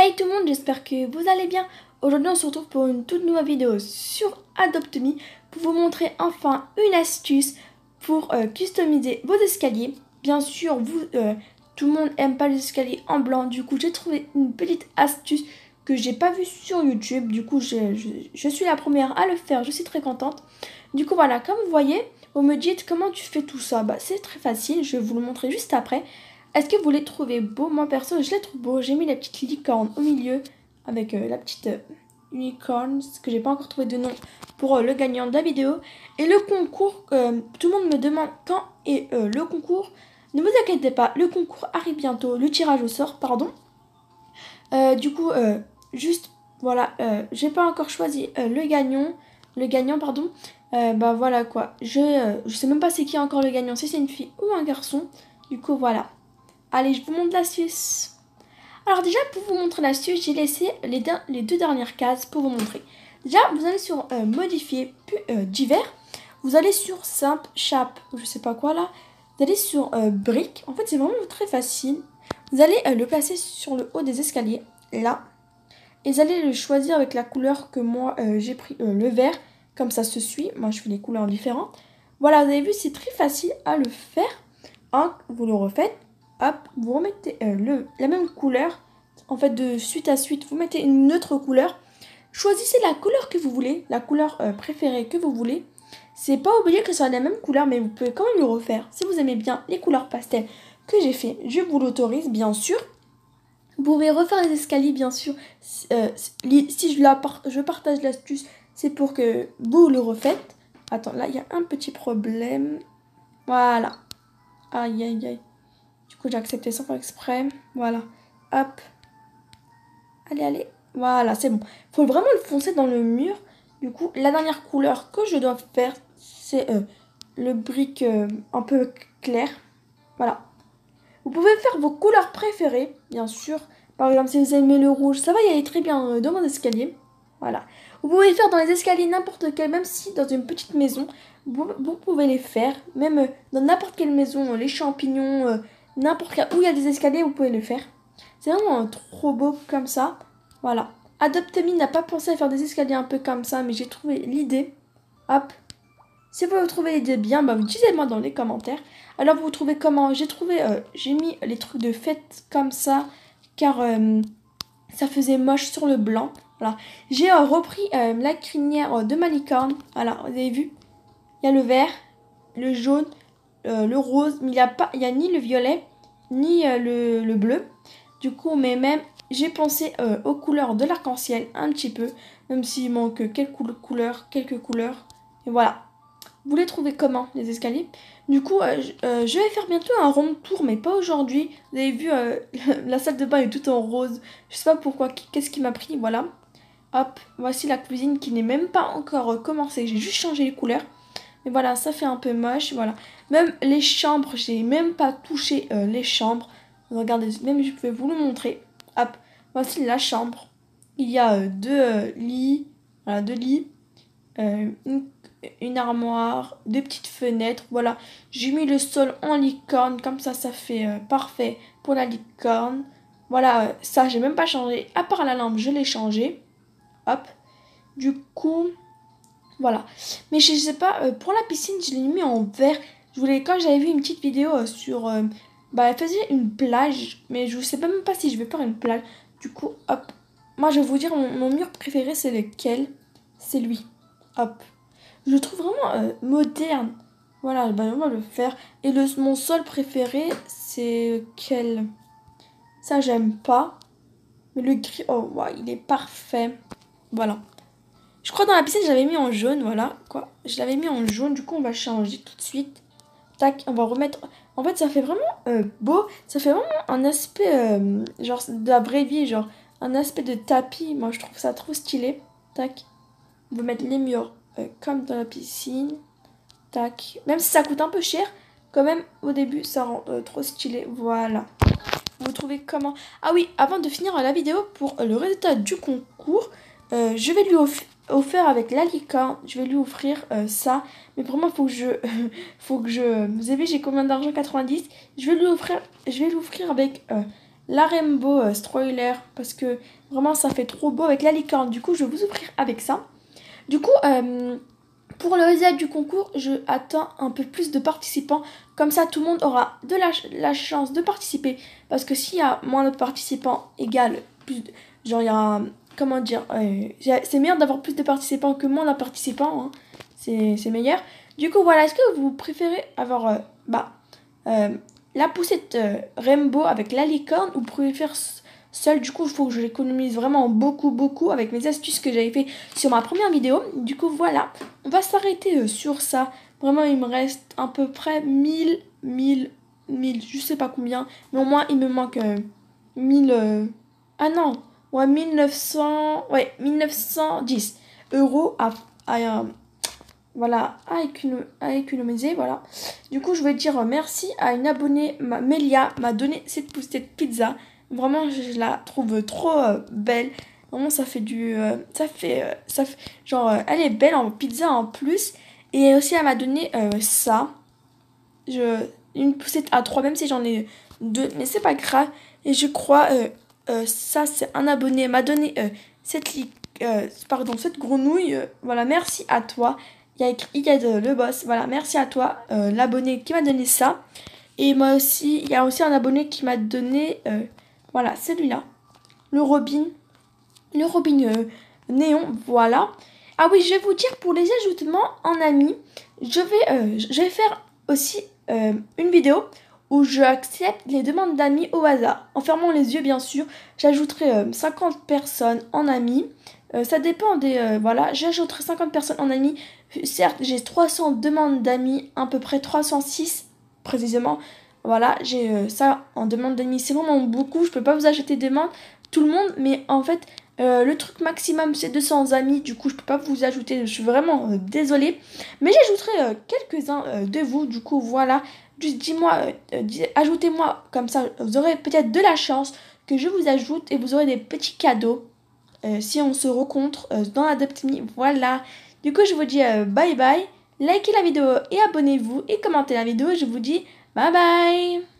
Hey tout le monde, j'espère que vous allez bien. Aujourd'hui on se retrouve pour une toute nouvelle vidéo sur AdoptMe pour vous montrer enfin une astuce pour euh, customiser vos escaliers. Bien sûr, vous, euh, tout le monde aime pas les escaliers en blanc, du coup j'ai trouvé une petite astuce que j'ai pas vue sur YouTube. Du coup je, suis la première à le faire, je suis très contente. Du coup voilà, comme vous voyez, vous me dites comment tu fais tout ça. Bah, c'est très facile, je vais vous le montrer juste après. Est-ce que vous les trouvez beaux Moi perso, je les trouve beaux. J'ai mis la petite licorne au milieu avec euh, la petite euh, unicorn, ce que j'ai pas encore trouvé de nom pour euh, le gagnant de la vidéo. Et le concours, tout le monde me demande quand est le concours. Ne vous inquiétez pas, le concours arrive bientôt, le tirage au sort, pardon. du coup, juste, voilà, j'ai pas encore choisi le gagnant, le gagnant, pardon. bah voilà quoi, je, je sais même pas c'est qui encore le gagnant, si c'est une fille ou un garçon. Du coup, voilà. Allez, je vous montre l'astuce. Alors déjà, pour vous montrer l'astuce, j'ai laissé les, deux dernières cases pour vous montrer. Déjà, vous allez sur euh, Modifier, puis euh, Divers. Vous allez sur Simple, Chape, je sais pas quoi là. Vous allez sur euh, Brique. En fait, c'est vraiment très facile. Vous allez le placer sur le haut des escaliers, là. Et vous allez le choisir avec la couleur que moi, j'ai pris le vert. Comme ça se suit. Moi, je fais les couleurs différentes. Voilà, vous avez vu, c'est très facile à le faire. Hein, vous le refaites hop, vous remettez euh, le, la même couleur. En fait, de suite à suite, vous mettez une autre couleur. Choisissez la couleur que vous voulez, la couleur euh, préférée que vous voulez. C'est pas obligé que ce soit la même couleur, mais vous pouvez quand même le refaire. Si vous aimez bien les couleurs pastel que j'ai fait, je vous l'autorise, bien sûr. Vous pouvez refaire les escaliers, bien sûr. Euh, si je, la je partage l'astuce, c'est pour que vous le refaites. Attends, là, il y a un petit problème. Voilà. Aïe, aïe, aïe. Du coup, j'ai accepté sans faire exprès. Voilà. Hop. Allez, allez. Voilà, c'est bon. Faut vraiment le foncer dans le mur. Du coup, la dernière couleur que je dois faire, c'est euh, le brique euh, un peu clair. Voilà. Vous pouvez faire vos couleurs préférées, bien sûr. Par exemple, si vous aimez le rouge, ça va y aller très bien euh, dans mon escalier. Voilà. Vous pouvez faire dans les escaliers n'importe quel, même si dans une petite maison, vous pouvez les faire. Même dans n'importe quelle maison, les champignons, n'importe où il y a des escaliers, vous pouvez le faire. C'est vraiment trop beau comme ça. Voilà. Adoptemi n'a pas pensé à faire des escaliers un peu comme ça, mais j'ai trouvé l'idée. Hop. Si vous trouvez l'idée bien, bah dites-moi dans les commentaires. Alors vous trouvez comment? J'ai trouvé, euh, j'ai mis les trucs de fête comme ça, car euh, ça faisait moche sur le blanc. Voilà. J'ai euh, repris la crinière de ma licorne. Voilà, vous avez vu? Il y a le vert, le jaune, le rose, mais il n'y a, a ni le violet, ni euh, le, bleu. Du coup, mais même, j'ai pensé euh, aux couleurs de l'arc-en-ciel un petit peu, même s'il manque quelques couleurs, quelques. Et voilà. Vous les trouvez comment, les escaliers? Du coup, euh, je vais faire bientôt un rond tour, mais pas aujourd'hui. Vous avez vu, la salle de bain est toute en rose. Je sais pas pourquoi, qu'est-ce qui m'a pris, voilà. Hop, voici la cuisine qui n'est même pas encore commencée. J'ai juste changé les couleurs. Voilà, ça fait un peu moche. Voilà. Même les chambres, j'ai même pas touché euh, les chambres. Regardez, même je vais vous le montrer. Hop, voici la chambre. Il y a euh, deux euh, lits. Voilà, deux lits. Une, armoire, des petites fenêtres. Voilà, j'ai mis le sol en licorne. Comme ça, ça fait parfait pour la licorne. Voilà, ça, j'ai même pas changé. À part la lampe, je l'ai changé. Hop. Du coup, voilà. Mais je sais pas, euh, pour la piscine, je l'ai mis en vert. Je voulais, quand j'avais vu une petite vidéo euh, sur. Euh, bah, elle faisait une plage. Mais je sais même pas si je vais faire une plage. Du coup, hop. Moi, je vais vous dire, mon, mur préféré, c'est lequel? C'est lui. Hop. Je le trouve vraiment moderne. Voilà, bah, on va le faire. Et le, mon sol préféré, c'est quel Ça, j'aime pas. Mais le gris, oh, ouais, il est parfait. Voilà. Je crois dans la piscine, j'avais mis en jaune, voilà. Quoi Je l'avais mis en jaune, du coup, on va changer tout de suite. Tac, on va remettre... En fait, ça fait vraiment euh, beau. Ça fait vraiment un aspect, euh, genre, de la vraie vie, genre, un aspect de tapis. Moi, je trouve ça trop stylé. Tac. On va mettre les murs euh, comme dans la piscine. Tac. Même si ça coûte un peu cher, quand même, au début, ça rend trop stylé. Voilà. Vous trouvez comment? Ah oui, avant de finir la vidéo, pour le résultat du concours, je vais lui offrir offert avec la licorne. Je vais lui offrir euh, ça. Mais vraiment, faut que je. faut que je. Vous avez vu, j'ai combien d'argent? 90. Je vais lui offrir. Je vais l'offrir avec euh, la Rainbow Stroiler parce que vraiment ça fait trop beau avec la licorne. Du coup, je vais vous offrir avec ça. Du coup, pour le résultat du concours, je attends un peu plus de participants. Comme ça, tout le monde aura de la, chance de participer. Parce que s'il y a moins de participants égale plus Genre, il y a... Comment dire C'est meilleur d'avoir plus de participants que moins de participants. Hein. C'est meilleur. Du coup, voilà. Est-ce que vous préférez avoir... Euh, bah... Euh, la poussette euh, Rainbow avec la licorne ou préférez seul? Du coup, il faut que je l'économise vraiment beaucoup, beaucoup avec mes astuces que j'avais fait sur ma première vidéo. Du coup, voilà. On va s'arrêter euh, sur ça. Vraiment, il me reste à peu près 1000, 1000, 1000, je sais pas combien. Mais au moins, il me manque 1000... Euh, ah non Ouais, 1900... Ouais, 1910 euros à... voilà, à, économiser, voilà. Du coup, je vais dire merci à une abonnée, Melia, m'a donné cette, cette pizza. Vraiment, je, la trouve trop euh, belle. Vraiment, ça fait du. Euh, ça, fait, euh, ça. Genre, elle est belle en pizza en plus. Et aussi, elle m'a donné ça. Je, une poussette à 3, même si j'en ai deux. Mais c'est pas grave. Et je crois. Ça, c'est un abonné. m'a donné cette, pardon, cette grenouille. voilà, merci à toi. Il y a écrit de le boss. Voilà, merci à toi, l'abonné qui m'a donné ça. Et moi aussi, il y a aussi un abonné qui m'a donné voilà, celui-là. Le Robin. Le Robin euh, néon, voilà. Ah oui, je vais vous dire pour les ajoutements en amis, je vais, euh, je vais faire aussi euh, une vidéo où je les demandes d'amis au hasard. En fermant les yeux, bien sûr, j'ajouterai 50 personnes en amis. ça dépend des... voilà, j'ajouterai 50 personnes en amis. Certes, j'ai 300 demandes d'amis, à peu près 306 précisément. Voilà, j'ai euh, ça en demande d'amis. C'est vraiment beaucoup. Je peux pas vous ajouter des demandes tout le monde, mais en fait, euh, le truc maximum c'est 200 amis. Du coup, je peux pas vous ajouter. Je suis vraiment euh, désolée. Mais j'ajouterai quelques-uns de vous. Du coup, voilà. Juste dis-moi, ajoutez-moi comme ça. Vous aurez peut-être de la chance que je vous ajoute et vous aurez des petits cadeaux si on se rencontre dans la Voilà. Du coup, je vous dis bye bye. Likez la vidéo et abonnez-vous et commentez la vidéo. Je vous dis Bye bye